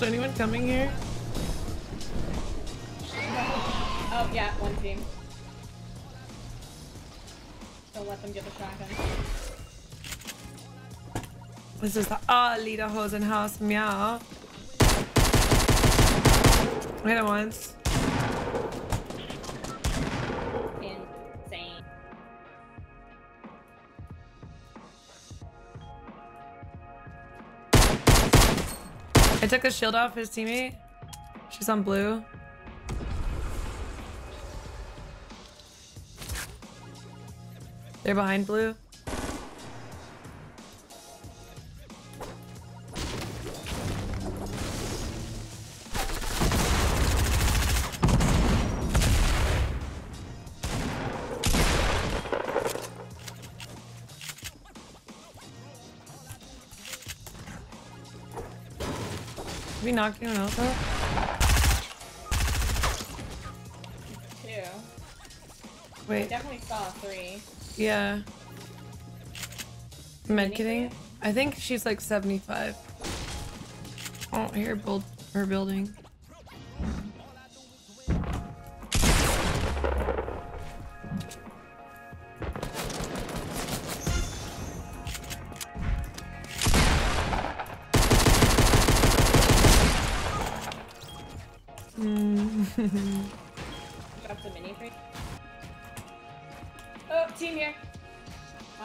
Is anyone coming here? Oh, yeah, one team. Don't let them get the shotgun. This is the uh, oh, Lederhosenhaus, meow. Hit him once. I took the shield off his teammate. She's on blue. They're behind blue. Knocked anyone else out? Two. I Wait, definitely saw three. yeah. Medkitting? I think she's like 75. Oh, here, build her building.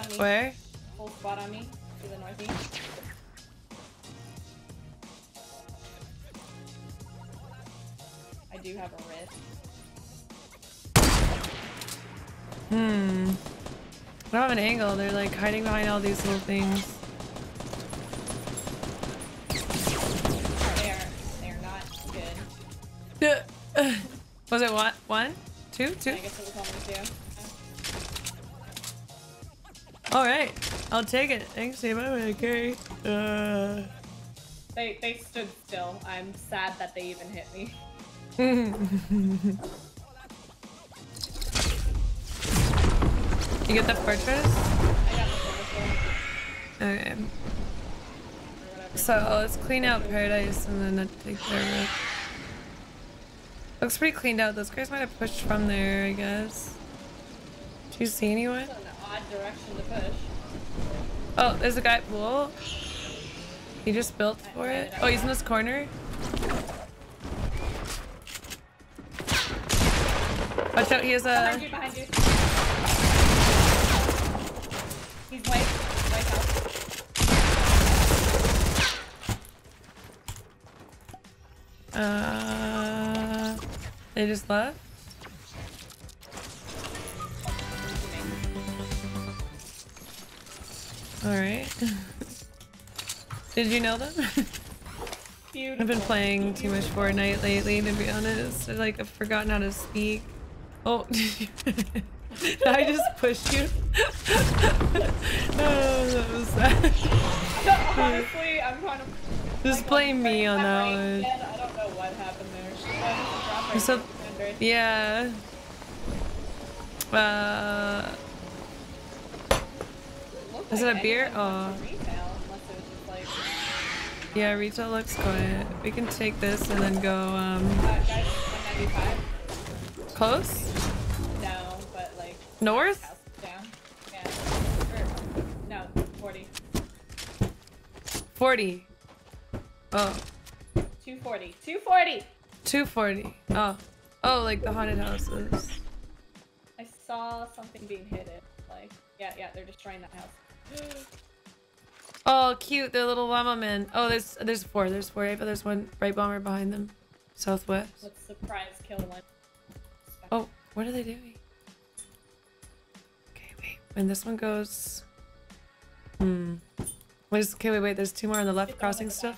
On me. Where? Full spot on me. To the northeast. I do have a wrist. Hmm. I don't have an angle. They're like hiding behind all these little things. They are, they are not good. Was it what? One? Two? Two? I guess it was only two. All right. I'll take it. Thanks, Ava. Okay. Uh. They they stood still. I'm sad that they even hit me. You get the fortress? I got the. Okay. So let's clean out paradise and then take care of it. Looks pretty cleaned out. Those guys might have pushed from there, I guess. Do you see anyone? It's an odd direction to push. Oh, there's a guy. Whoa. He just built for it. Oh, he's in this corner. Watch out, he has Behind a. you, behind you. He's white. Uh, they just left. All right. Did you know them? I've been playing too much Fortnite lately, to be honest. I, like I've forgotten how to speak. Oh, did I just pushed you? oh, that was sad. Honestly, I'm kind of. Just like, blame me on that one. dead. I don't know what happened there. She wanted to drop her So- Yeah. Uh, Is it a beer? Oh. Retail, unless it was just like, yeah, retail looks quiet. We can take this and then go um uh, guys, 195. close No, but like north. down. Yeah. No, 40. 40. Oh, 240. 240. 240. Oh, oh, like the haunted houses. I saw something being hidden. Like, yeah, yeah, they're destroying that house. Oh, cute. They're little llama men. Oh, there's there's four. There's four. But there's one right bomber behind them, southwest. Let's surprise kill one. Oh, what are they doing? Okay, wait. When this one goes. Hmm. What is, okay, wait, wait. There's two more on the left crossing at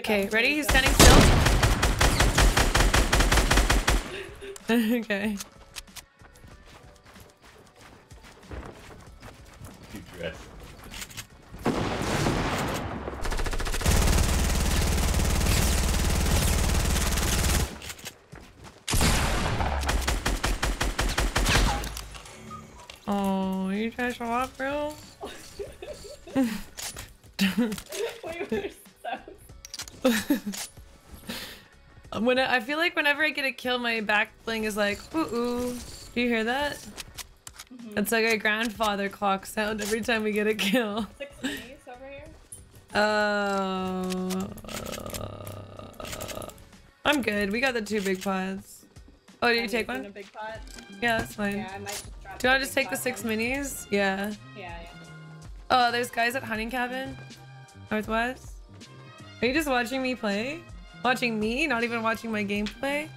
Okay, ready? He's standing still. okay. Future Are oh, you trying to show off, bro? we were so. when I, I feel like whenever I get a kill, my back bling is like, ooh ooh. Do you hear that? Mhm. It's like a grandfather clock sound every time we get a kill. Six minis over here. Uh, I'm good. We got the two big pots. Oh, did you I'm take one? A big pot. Yeah, that's fine. Yeah, I might Do you want to just take the six one. minis? Yeah. Yeah, yeah. Oh, there's guys at Hunting Cabin? Northwest? Are you just watching me play? Watching me? Not even watching my gameplay?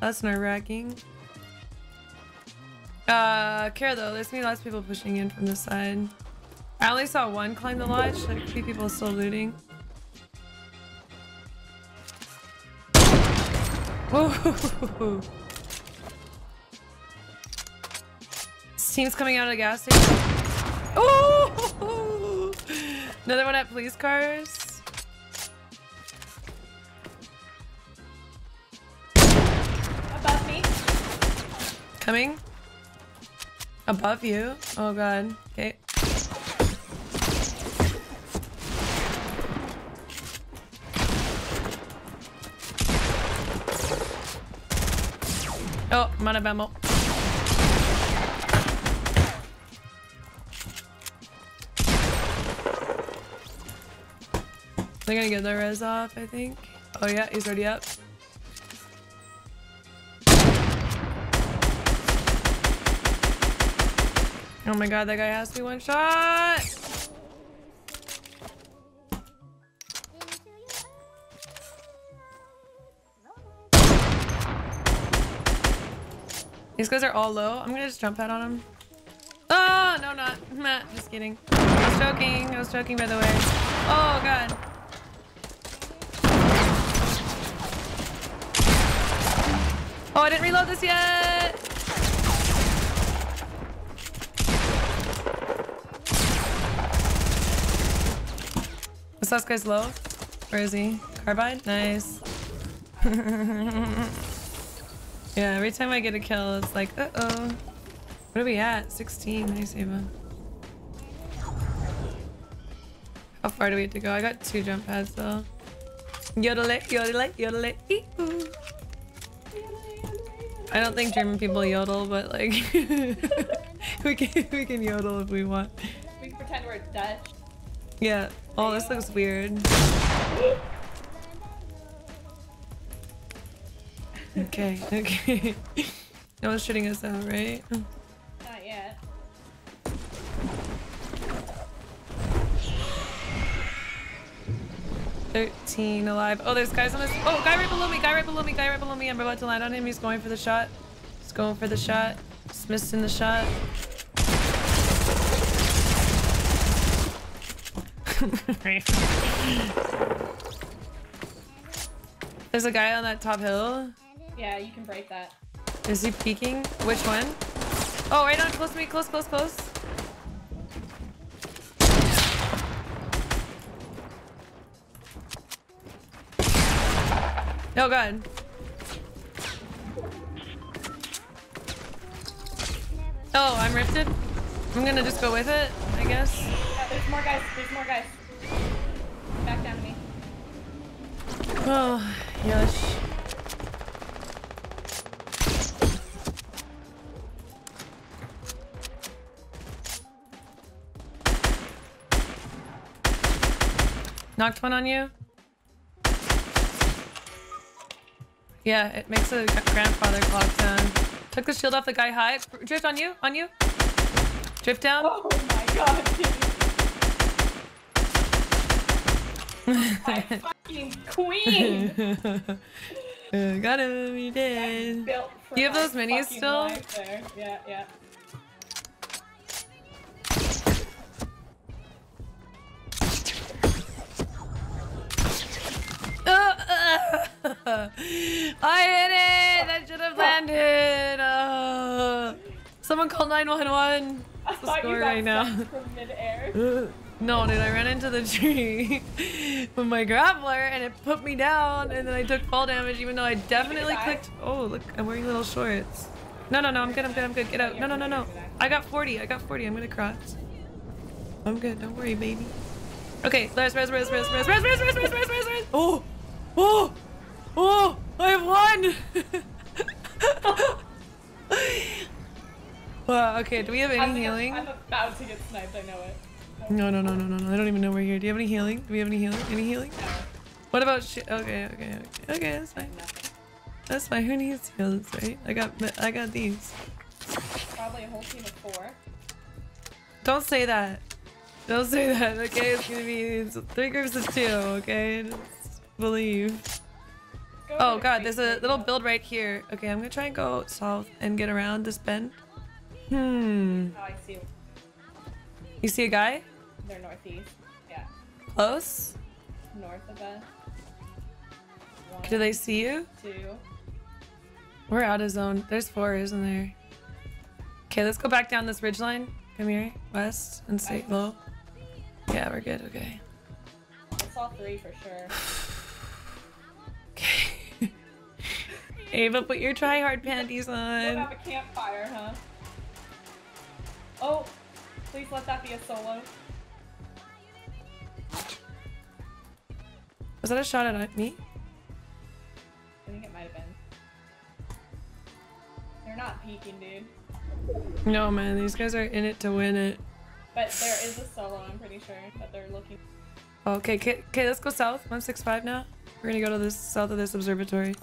That's nerve-wracking. Uh, care though, there's gonna be lots of people pushing in from this side. I only saw one climb the lodge, like a few people still looting. Ooh. This team's coming out of the gas station. Oh! Another one at police cars. Coming. Above you. Oh god. Okay. Oh, I'm out of ammo. They're gonna get their res off, I think. Oh yeah, he's already up. Oh my god, that guy has me one shot! These guys are all low. I'm gonna just jump out on them. Oh, ah, no, not. Nah, just kidding. I was joking. I was joking, by the way. Oh, God. Oh, I didn't reload this yet! Last guy's low. Where is he? Carbide? Nice. yeah, every time I get a kill, it's like, uh-oh. What are we at? 16. Nice, Ava. How far do we have to go? I got two jump pads, though. Yodel it, yodel it, yodel it. I don't think German people yodel, but like we can we can yodel if we want. We can pretend we're Dutch. Yeah. Oh, this looks weird. Okay, okay. no one's shooting us out, right? Not yet. Thirteen alive. Oh, there's guys on this. Oh, guy right below me. Guy right below me. Guy right below me. I'm about to land on him. He's going for the shot. He's going for the shot. Just missing the shot. There's a guy on that top hill. Yeah, you can break that. Is he peeking? Which one? Oh, right on. Close to me. Close, close, close. Oh, God. Oh, I'm rifted. I'm gonna just go with it, I guess. There's more guys. There's more guys. Back down to me. Oh, yes. Knocked one on you? Yeah, it makes a grandfather clock sound. Took the shield off the guy high. Drift on you, on you. Drift down. Oh my god, dude. My fucking queen. Uh, Got him, you did. Do You have those minis still? Yeah, yeah. I hit it! That should have landed! Uh, someone call 911. I What's the thought score you got right now? sent from midair. No, dude, I ran into the tree with my grappler and it put me down and then I took fall damage even though I definitely clicked. Oh, look, I'm wearing little shorts. No, no, no, I'm good, I'm good, I'm good. Get out. No, no, no, no. I got 40. I got 40. I'm gonna cross. I'm good. Don't worry, baby. Okay, res, res, res, res, res, res, res, res, res, res, res, res. Oh, oh, oh! I have won. wow. Okay. Do we have any think healing? I'm, I'm about to get sniped. I know it. No, no, no, no, no, no. I don't even know we're here. Do you have any healing? Do we have any healing? Any healing? What about shit? Okay, okay, okay. Okay, that's fine. That's fine. Who needs heals, right? I got, I got these. Probably a whole team of four. Don't say that. Don't say that. Okay, it's gonna be it's three groups of two. Okay, just believe. Go Oh god, there's a little build right here. Okay, I'm gonna try and go south and get around this bend. Hmm. Oh, I see. You see a guy? They're northeast. Yeah, Close? north of us. One, Do they see you? two. We're out of zone. There's four, isn't there? Okay, let's go back down this ridge line. Come here, west, and stay low. Yeah, we're good. Okay. I saw three for sure. Okay. Ava, put your try hard panties on. have a campfire, huh? Oh, please let that be a solo. Was that a shot at me? I think it might have been. They're not peeking, dude. No, man. These guys are in it to win it. But there is a solo, I'm pretty sure, that they're looking. Okay, okay, let's go south. 165 now. We're gonna go to this south of this observatory.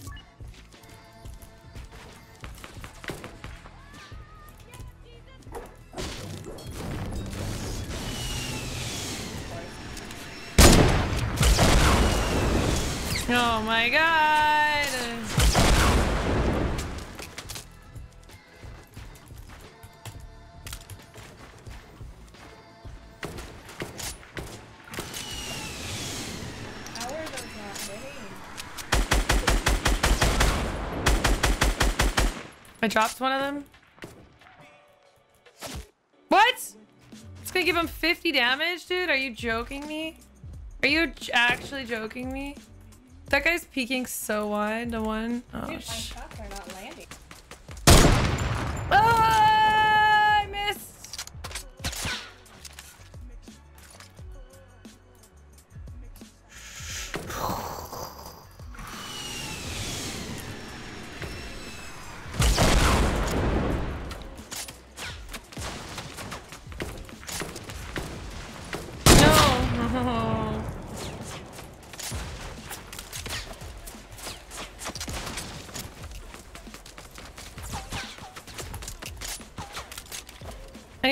My god! I dropped one of them. What? It's gonna give him 50 damage, dude? Are you joking me? Are you actually joking me? That guy's peeking so wide, the one. Oh, Dude,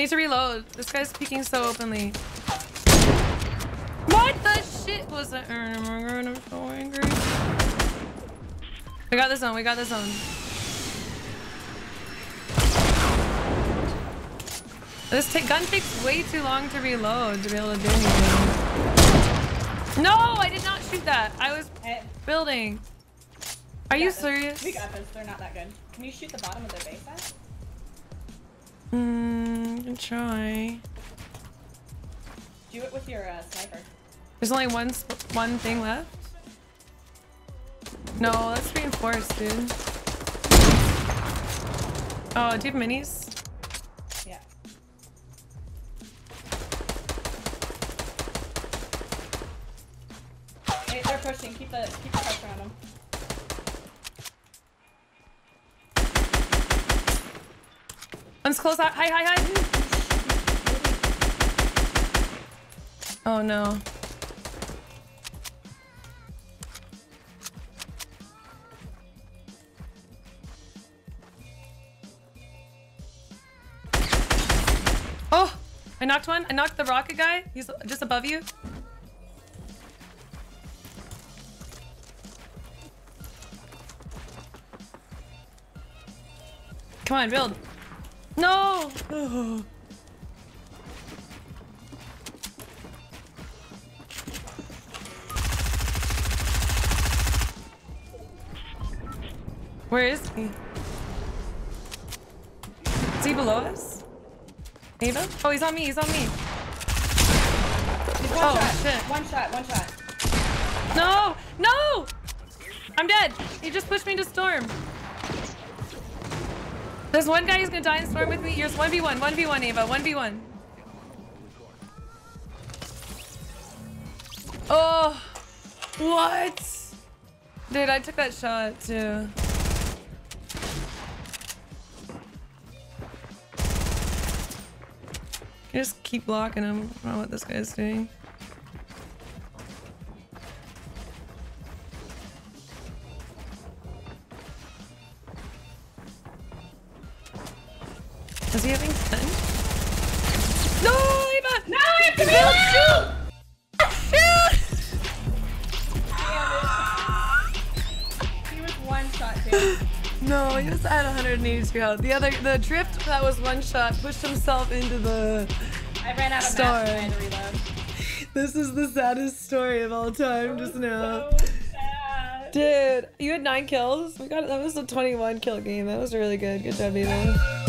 need to reload. This guy's peeking so openly. What the shit was that? I'm so angry. We got this zone. We got this zone. This gun takes way too long to reload to be able to do anything. No, I did not shoot that. I was Eh, building. Are you this. serious? We got this. They're not that good. Can you shoot the bottom of their base at? Hmm, can try. Do it with your uh, sniper. There's only one one thing left. No, let's reinforce, dude. Oh, do you have minis? Yeah. Hey, they're pushing. Keep the keep the pressure on them. One's close. Hi, hi, hi. Oh no. Oh, I knocked one. I knocked the rocket guy. He's just above you. Come on, build. No! Where is he? Is he below us? Ava? Oh, he's on me. He's on me. He's one Oh, shot. shit. One shot. One shot. No! No! I'm dead. He just pushed me to storm. There's one guy who's gonna die in storm with me. Here's 1v1, 1v1, Ava, 1v1. Oh, what? Dude, I took that shot too. Just keep blocking him. I don't know what this guy's doing. He was at 182 health. The other, the drift that was one shot pushed himself into the. I ran out of Star. mats and I had to reload. This is the saddest story of all time just now. So sad. Dude, you had nine kills. We got that was a 21 kill game. That was really good. Good job, Ava.